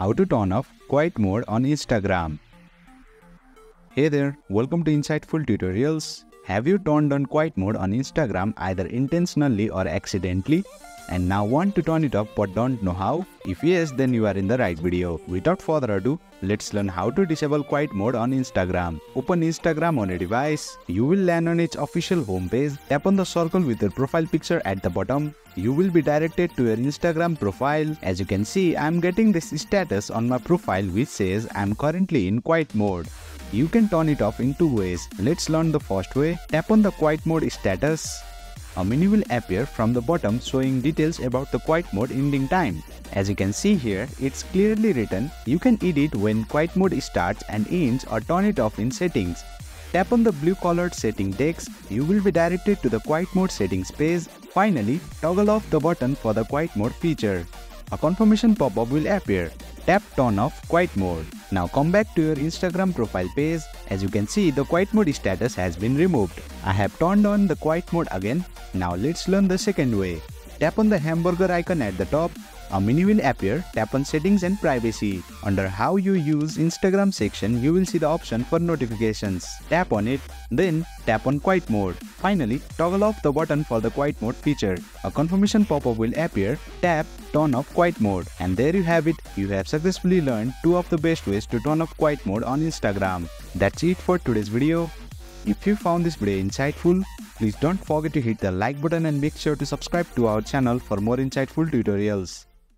how to turn off quiet mode on Instagram. Hey there, welcome to Insightful Tutorials. Have you turned on quiet mode on Instagram either intentionally or accidentally? And now want to turn it off but don't know how? If yes, then you are in the right video. Without further ado, let's learn how to disable quiet mode on Instagram. Open Instagram on a device. You will land on its official homepage. Tap on the circle with your profile picture at the bottom. You will be directed to your Instagram profile. As you can see, I am getting this status on my profile which says I am currently in quiet mode. You can turn it off in two ways. Let's learn the first way. Tap on the quiet mode status. A menu will appear from the bottom showing details about the quiet mode ending time. As you can see here, it's clearly written, you can edit when quiet mode starts and ends or turn it off in settings. Tap on the blue colored setting text, you will be directed to the quiet mode settings page. Finally, toggle off the button for the quiet mode feature. A confirmation pop-up will appear. Tap turn off quiet mode. Now come back to your Instagram profile page. As you can see, the quiet mode status has been removed. I have turned on the quiet mode again. Now let's learn the second way. Tap on the hamburger icon at the top a menu will appear, tap on settings and privacy. Under how you use Instagram section, you will see the option for notifications. Tap on it, then tap on quiet mode. Finally, toggle off the button for the quiet mode feature. A confirmation pop-up will appear, tap turn off quiet mode. And there you have it, you have successfully learned two of the best ways to turn off quiet mode on Instagram. That's it for today's video. If you found this video insightful, please don't forget to hit the like button and make sure to subscribe to our channel for more insightful tutorials.